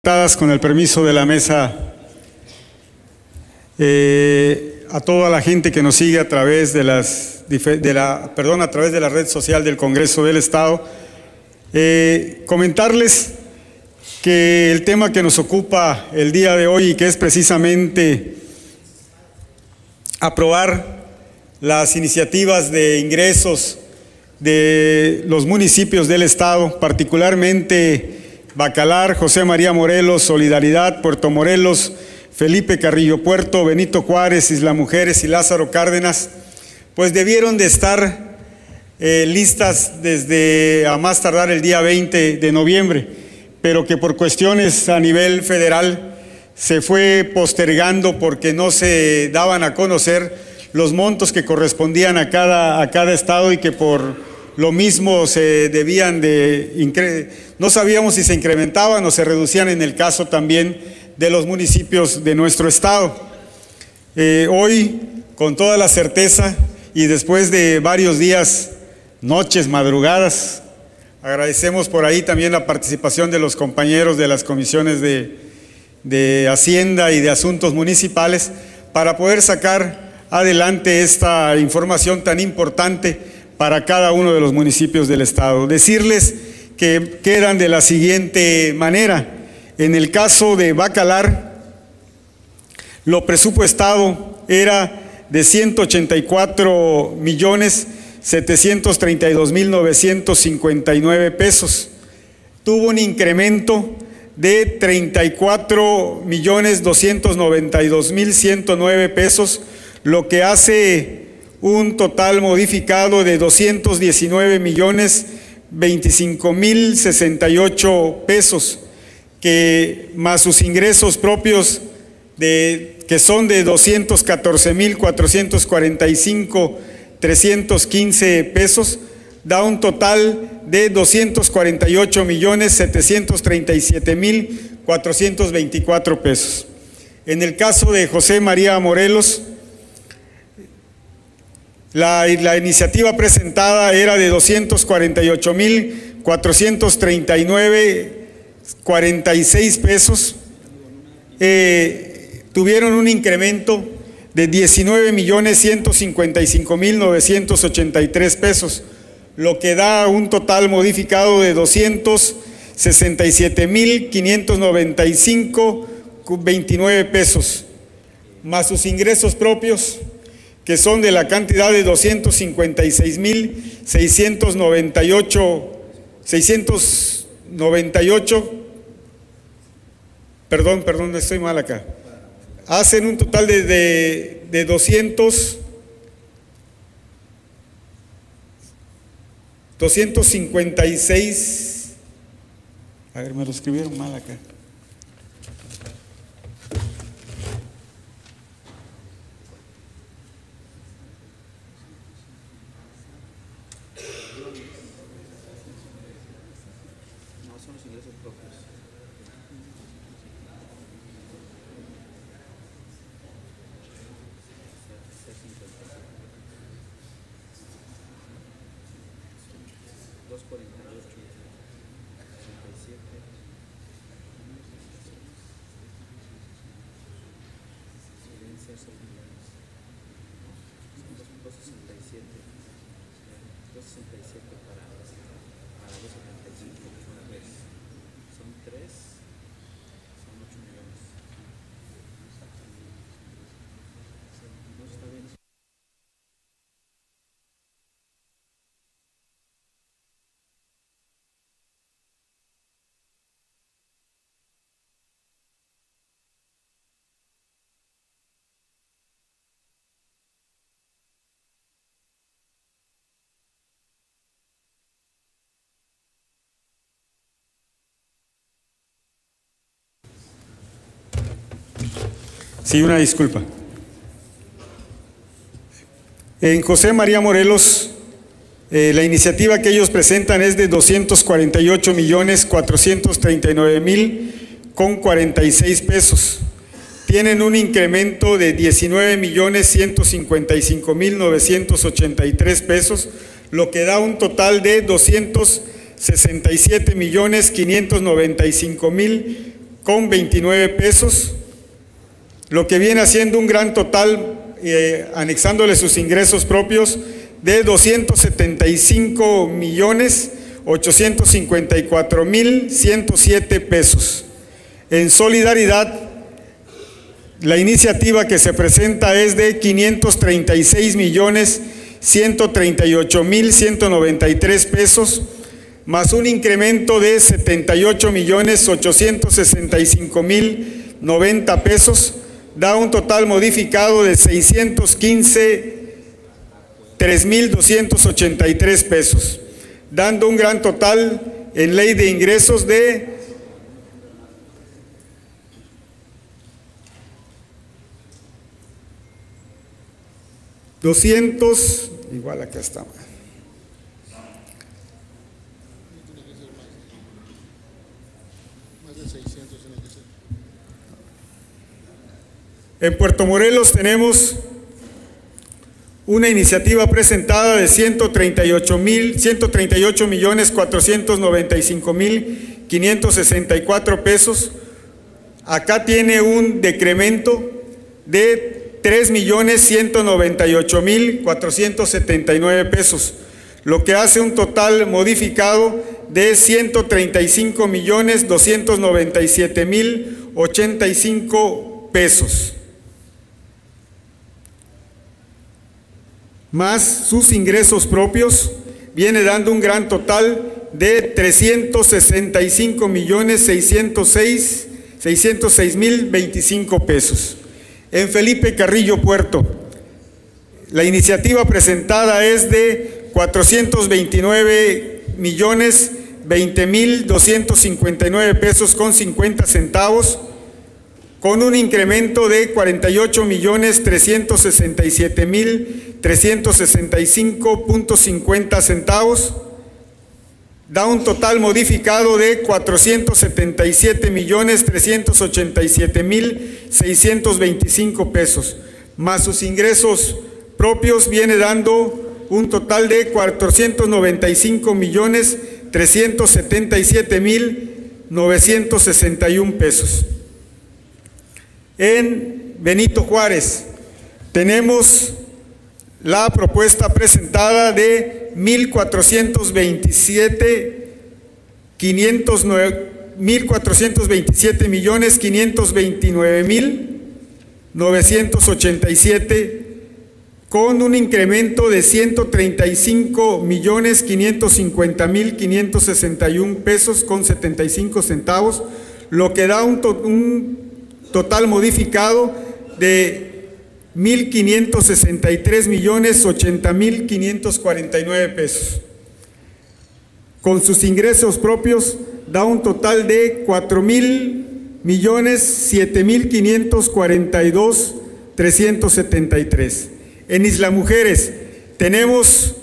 Con el permiso de la mesa, eh, a toda la gente que nos sigue a través de las, la, perdón, a través de la red social del Congreso del Estado, eh, comentarles que el tema que nos ocupa el día de hoy y que es precisamente aprobar las iniciativas de ingresos de los municipios del Estado, particularmente Bacalar, José María Morelos, Solidaridad, Puerto Morelos, Felipe Carrillo Puerto, Benito Juárez, Isla Mujeres y Lázaro Cárdenas, pues debieron de estar eh, listas desde a más tardar el día 20 de noviembre, pero que por cuestiones a nivel federal se fue postergando porque no se daban a conocer los montos que correspondían a cada, a cada estado y que por lo mismo se debían de, no sabíamos si se incrementaban o se reducían en el caso también de los municipios de nuestro estado. Eh, hoy, con toda la certeza y después de varios días, noches, madrugadas, agradecemos por ahí también la participación de los compañeros de las comisiones de, de Hacienda y de Asuntos Municipales para poder sacar adelante esta información tan importante para cada uno de los municipios del Estado. Decirles que quedan de la siguiente manera. En el caso de Bacalar, lo presupuestado era de 184 millones 732 mil 959 pesos. Tuvo un incremento de 34 millones 292 mil 109 pesos, lo que hace un total modificado de 219 millones 25 mil 68 pesos, que más sus ingresos propios de, que son de 214 mil 445 315 pesos, da un total de 248 millones 737 mil 424 pesos. En el caso de José María Morelos, la, iniciativa presentada era de 248 mil 439 46 pesos. Eh, tuvieron un incremento de 19 millones 155 mil 983 pesos, lo que da un total modificado de 267 mil 595 29 pesos, más sus ingresos propios que son de la cantidad de 256.698, 698, perdón, perdón, estoy mal acá, hacen un total de, de, de 200, 256, a ver, me lo escribieron mal acá. son los ingresos propios. Dos cuarenta y y siete. ser solidarios. Son 267, para 275. Son tres. Sí, una disculpa. En José María Morelos, eh, la iniciativa que ellos presentan es de 248 millones 439 mil con 46 pesos. Tienen un incremento de 19 millones 155 mil 983 pesos, lo que da un total de 267 millones 595 mil con 29 pesos, lo que viene haciendo un gran total, eh, anexándole sus ingresos propios, de 275 millones 854 mil 107 pesos. En solidaridad, la iniciativa que se presenta es de 536 millones 138 mil 193 pesos, más un incremento de 78 millones 865 mil 90 pesos, da un total modificado de 615 3.283 pesos, dando un gran total en ley de ingresos de doscientos, igual acá está. En Puerto Morelos tenemos una iniciativa presentada de 138 mil, 138 millones 495 mil 564 pesos. Acá tiene un decremento de 3 millones 198 mil 479 pesos, lo que hace un total modificado de 135 millones 297 mil 85 pesos. Más sus ingresos propios, viene dando un gran total de 365 millones 606 606 mil 25 pesos. En Felipe Carrillo Puerto, la iniciativa presentada es de 429 millones 20 mil 259 pesos con 50 centavos con un incremento de 48 millones 367 mil 365.50 centavos, da un total modificado de 477 millones 387 mil 625 pesos, más sus ingresos propios viene dando un total de 495 millones 377 mil 961 pesos. En Benito Juárez. Tenemos la propuesta presentada de 1427 1427 millones 529 mil 987 con un incremento de 135 millones 550 mil 561 pesos con 75 centavos, lo que da un, un total modificado de 1.563 millones 80 mil 549 pesos. Con sus ingresos propios da un total de 4 mil millones 7 mil 542 373. En Isla Mujeres tenemos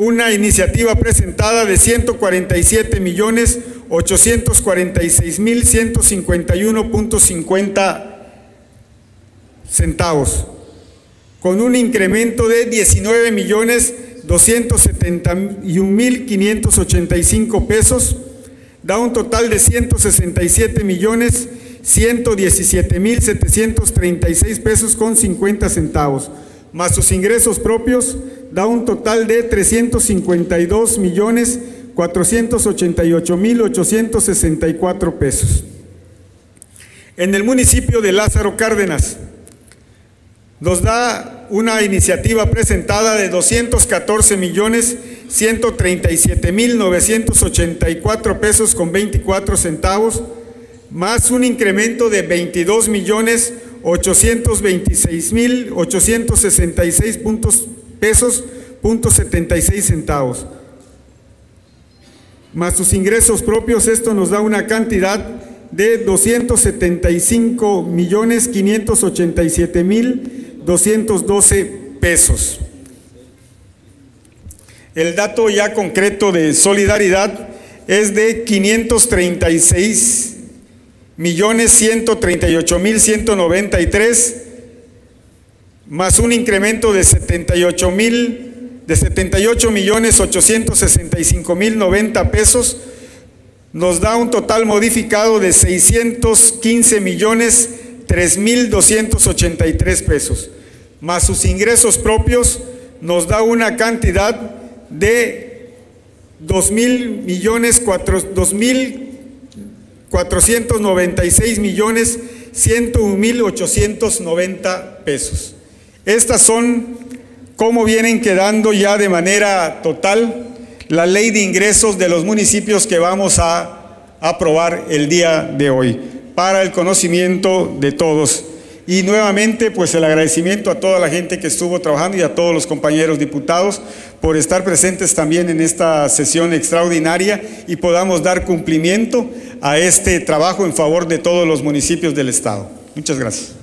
una iniciativa presentada de 147 millones 846 mil 151.50 centavos, con un incremento de 19 millones 271 mil 585 pesos, da un total de 167 millones 117 mil 736 pesos con 50 centavos, más sus ingresos propios, da un total de 352 millones 488 mil 864 pesos. En el municipio de Lázaro Cárdenas nos da una iniciativa presentada de 214 millones 137 mil 984 pesos con 24 centavos, más un incremento de 22 millones 826 mil 866 puntos pesos punto 76 centavos más sus ingresos propios, esto nos da una cantidad de 275 millones 587 mil 212 pesos. El dato ya concreto de solidaridad es de 536 millones 138 mil 193 más un incremento de 78 mil de 78 millones 865 mil 90 pesos nos da un total modificado de 615 millones 3.283 pesos, más sus ingresos propios nos da una cantidad de 2.000 millones, 2.496 millones 101.890 pesos. Estas son cómo vienen quedando ya de manera total la ley de ingresos de los municipios que vamos a aprobar el día de hoy para el conocimiento de todos. Y nuevamente, pues el agradecimiento a toda la gente que estuvo trabajando y a todos los compañeros diputados por estar presentes también en esta sesión extraordinaria y podamos dar cumplimiento a este trabajo en favor de todos los municipios del Estado. Muchas gracias.